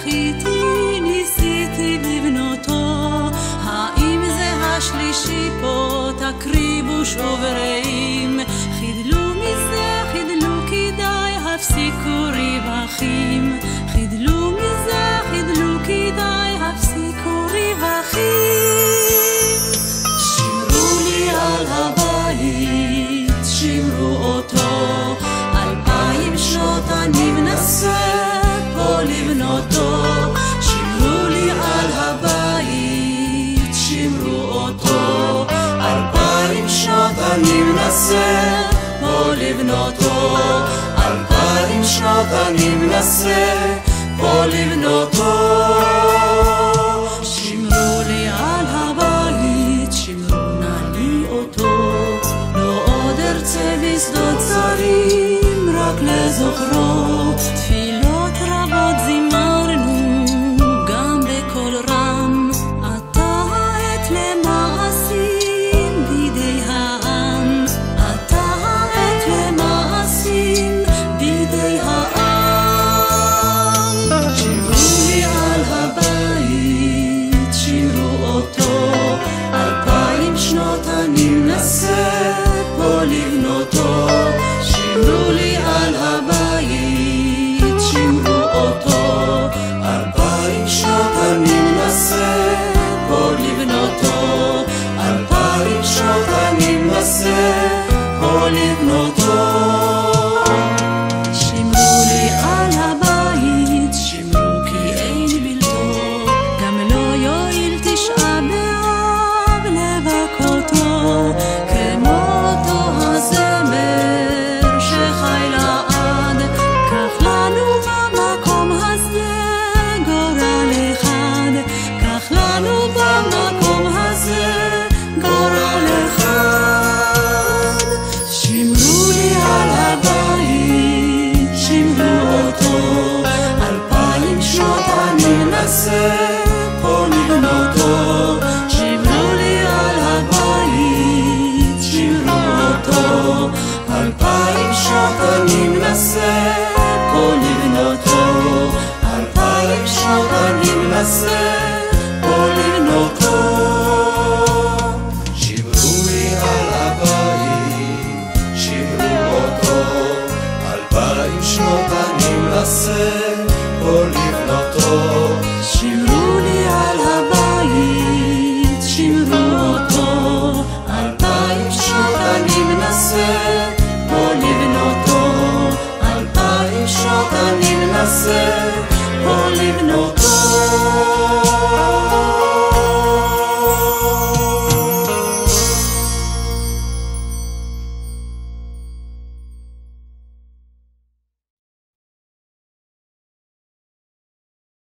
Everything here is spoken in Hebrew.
זכיתי, ניסיתי לבנותו. האם זה השלישי פה, תקריבו שוב רעים. חידלו מזה, חידלו כדאי, הפסיקו רווחים. חידלו מזה, חידלו כדאי, הפסיקו רווחים. שמרו לי על הבית, שמרו אותו. מנסה פה לבנותו. אלפיים שנות אני מנסה פה לבנותו. שמרו לי על הבית, שמרו נא לי אותו. לא עוד ארצה בשדות זרים, רק לזוכרו. אני שנות אני מנסה פה לבנותו. שמרו לי על הבית, שמרו אותו, אלפיים שנות אני מנסה פה לבנותו.